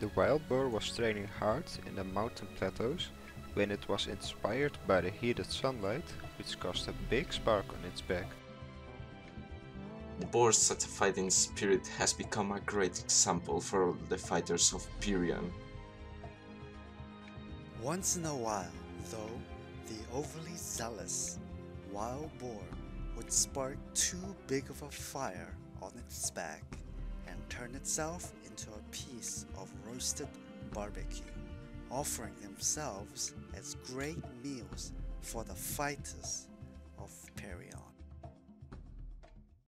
The wild boar was training hard in the mountain plateaus when it was inspired by the heated sunlight which caused a big spark on its back. The boar's such a fighting spirit has become a great example for the fighters of Perion. Once in a while, though, the overly zealous wild boar would spark too big of a fire on its back and turn itself into a piece of roasted barbecue, offering themselves as great meals for the fighters.